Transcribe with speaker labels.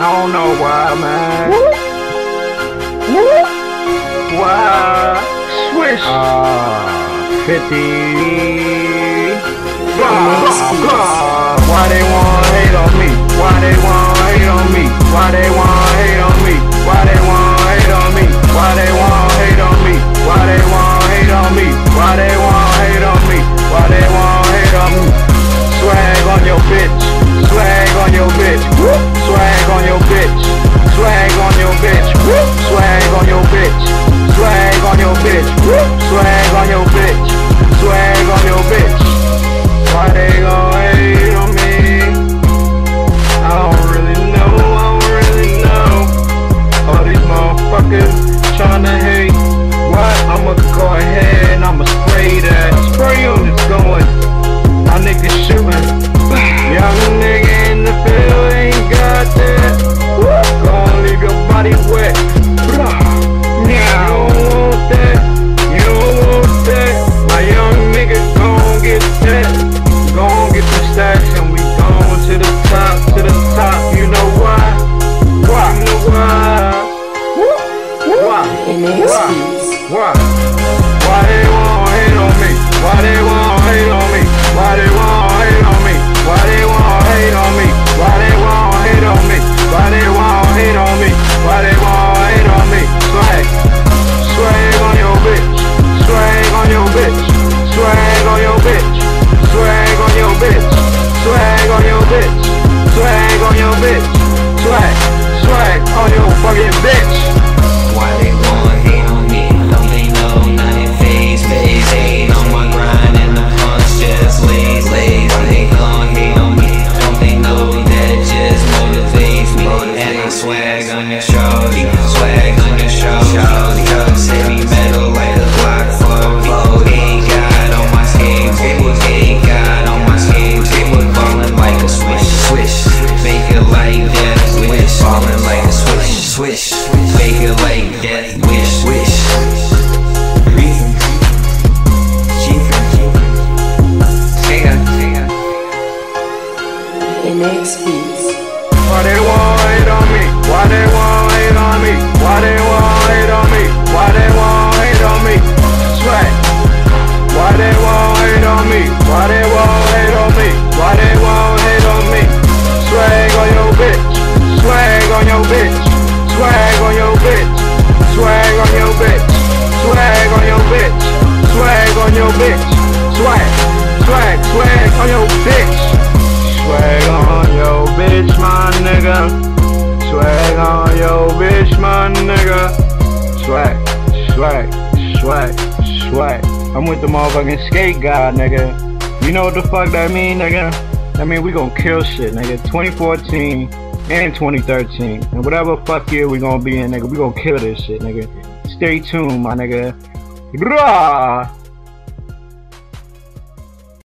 Speaker 1: I don't know why, man. Why? Swish. Uh, 50. Blah, blah, blah. Why they want hate on me? Why they want hate on me? Why they want on your bitch. Swag on your bitch. Why they gon' hate on me? I don't really know. I don't really know. All these motherfuckers tryna hate. What? I'ma go ahead and I'ma spray that. Spray units going. My niggas shooting. Swag on your
Speaker 2: shoulders, swag on your shoulders. Thugs heavy metal like a Glock 4 Ain't got on my skates, ain't got on my skates Ballin' like a swish, swish. Make it like that, wish Ballin' like a swish, swish. Make it like that, wish, wish.
Speaker 3: NX Beats.
Speaker 1: Why they want hate on me? Why they want hate on me? Why they want hate on me? Why they want hate on me? Swag. Why they want hate on me? Why they want hate on me? Why they want hate on me? Swag on your bitch. Swag on your bitch. Swag on your bitch. Swag on your bitch. Swag on your bitch. Swag on your bitch. Swag. Swag. Swag on your bitch. Swag on yo bitch, my nigga. Swag on yo bitch, my nigga. Swag, swag, swag, swag. I'm with the motherfucking skate guy, nigga. You know what the fuck that mean, nigga? That mean we gon' kill shit, nigga. 2014 and 2013. And whatever fuck year we gonna be in, nigga, we gonna kill this shit, nigga. Stay tuned, my nigga. Rah!